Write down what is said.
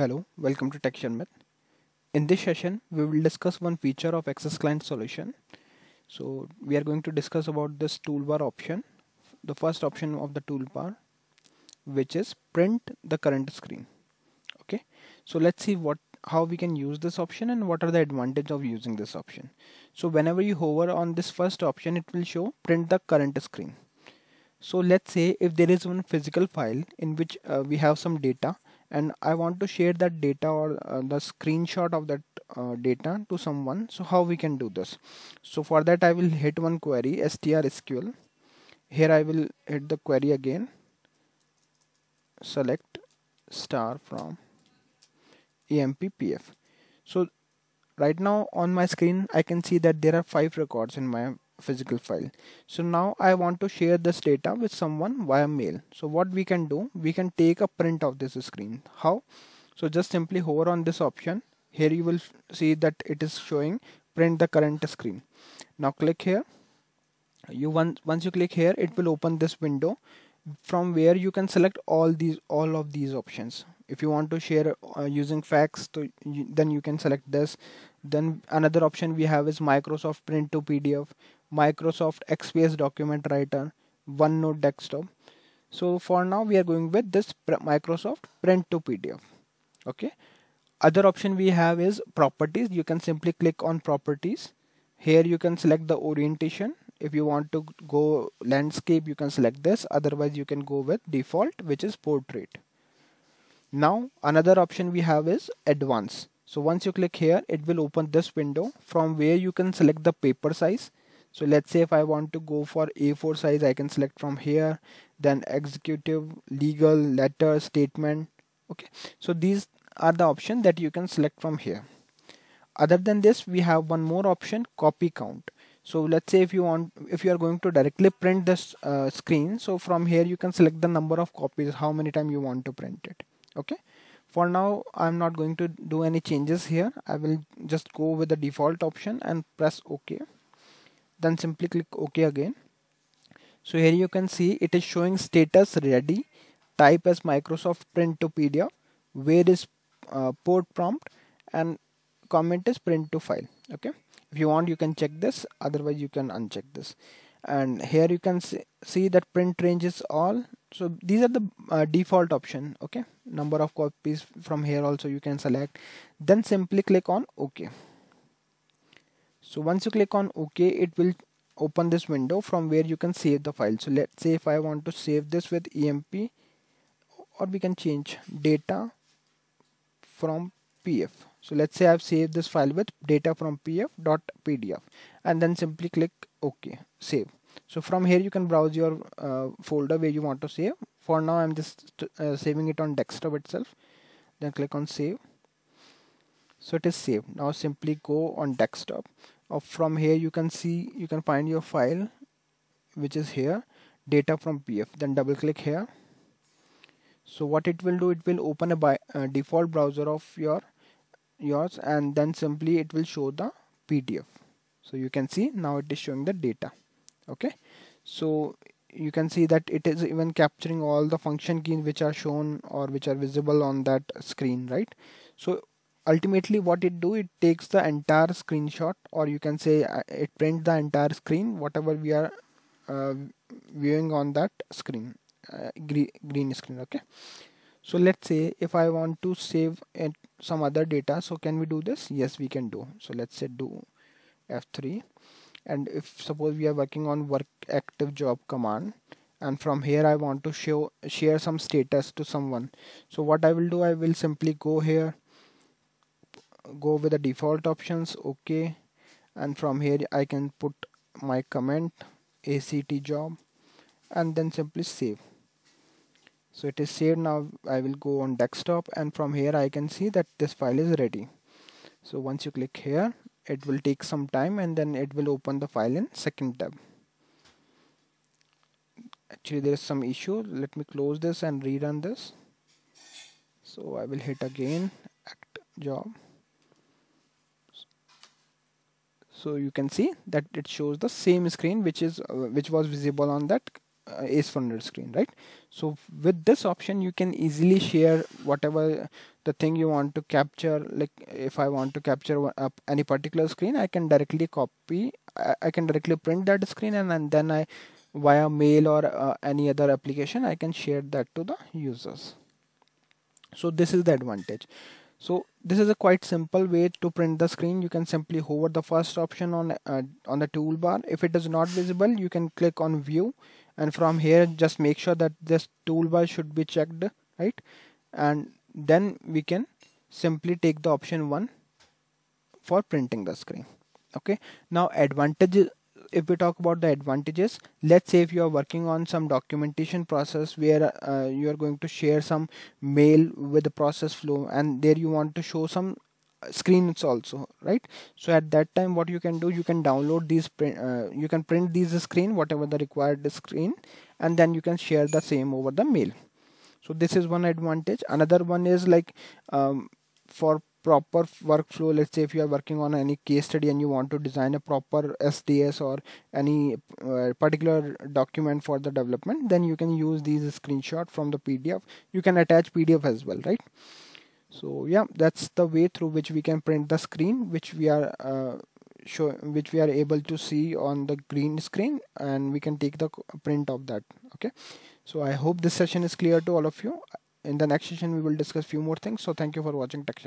Hello, welcome to TechSharmit. In this session, we will discuss one feature of Access Client solution. So we are going to discuss about this toolbar option, the first option of the toolbar, which is print the current screen. Okay, so let's see what how we can use this option and what are the advantage of using this option. So whenever you hover on this first option, it will show print the current screen. So let's say if there is one physical file in which uh, we have some data and I want to share that data or uh, the screenshot of that uh, data to someone. So how we can do this? So for that I will hit one query STR sql here I will hit the query again. Select star from EMP-PF so right now on my screen I can see that there are five records in my physical file. So now I want to share this data with someone via mail. So what we can do we can take a print of this screen. How? So just simply hover on this option. Here you will see that it is showing print the current screen. Now click here. You once once you click here it will open this window from where you can select all these all of these options. If you want to share uh, using fax to, you, then you can select this. Then another option we have is Microsoft print to PDF Microsoft XPS document writer, OneNote desktop. So for now we are going with this Microsoft print to PDF. Okay. Other option we have is properties. You can simply click on properties. Here you can select the orientation. If you want to go landscape, you can select this. Otherwise you can go with default, which is portrait. Now another option we have is advanced. So once you click here, it will open this window from where you can select the paper size so let's say if I want to go for A4 size I can select from here then executive legal letter statement okay. So these are the options that you can select from here. Other than this we have one more option copy count. So let's say if you want if you are going to directly print this uh, screen so from here you can select the number of copies how many time you want to print it okay. For now I'm not going to do any changes here. I will just go with the default option and press OK then simply click OK again. So here you can see it is showing status ready. Type as Microsoft print to PDF where is uh, port prompt and comment is print to file. Okay? If you want you can check this. Otherwise you can uncheck this. And here you can see, see that print range is all. So these are the uh, default option. Okay? Number of copies from here also you can select. Then simply click on ok so once you click on OK it will open this window from where you can save the file. So let's say if I want to save this with EMP or we can change data from PF so let's say I've saved this file with data from pf.pdf and then simply click OK save. So from here you can browse your uh, folder where you want to save. For now I'm just uh, saving it on desktop itself. Then click on save. So it is saved. Now simply go on desktop from here you can see you can find your file which is here. Data from pf then double click here. So what it will do it will open a by, uh, default browser of your yours and then simply it will show the pdf so you can see now it is showing the data. Okay? So you can see that it is even capturing all the function keys which are shown or which are visible on that screen right? So ultimately what it do it takes the entire screenshot or you can say uh, it prints the entire screen whatever we are uh, viewing on that screen uh, green, green screen okay? So let's say if I want to save it, some other data so can we do this? Yes we can do. So let's say do F3 and if suppose we are working on work active job command and from here I want to show share some status to someone. So what I will do I will simply go here go with the default options okay. And from here I can put my comment ACT job and then simply save. So it is saved. Now I will go on desktop and from here I can see that this file is ready. So once you click here it will take some time and then it will open the file in second tab. Actually there is some issue. Let me close this and rerun this. So I will hit again act job so you can see that it shows the same screen which is uh, which was visible on that uh, AS400 screen right? So with this option you can easily share whatever the thing you want to capture. Like if I want to capture any particular screen I can directly copy I, I can directly print that screen and, and then I via mail or uh, any other application I can share that to the users. So this is the advantage. So this is a quite simple way to print the screen. You can simply hover the first option on uh, on the toolbar. If it is not visible you can click on view. And from here just make sure that this toolbar should be checked right? And then we can simply take the option 1 for printing the screen. Okay. Now advantage if we talk about the advantages let's say if you are working on some documentation process where uh, you are going to share some mail with the process flow and there you want to show some screens also right? So at that time what you can do you can download these print uh, you can print these screen whatever the required screen and then you can share the same over the mail. So this is one advantage. Another one is like um, for proper workflow let's say if you are working on any case study and you want to design a proper SDS or any uh, particular document for the development then you can use these screenshot from the PDF you can attach PDF as well right? So yeah that's the way through which we can print the screen which we are uh, show which we are able to see on the green screen and we can take the print of that okay? So I hope this session is clear to all of you. In the next session we will discuss few more things. So thank you for watching Tech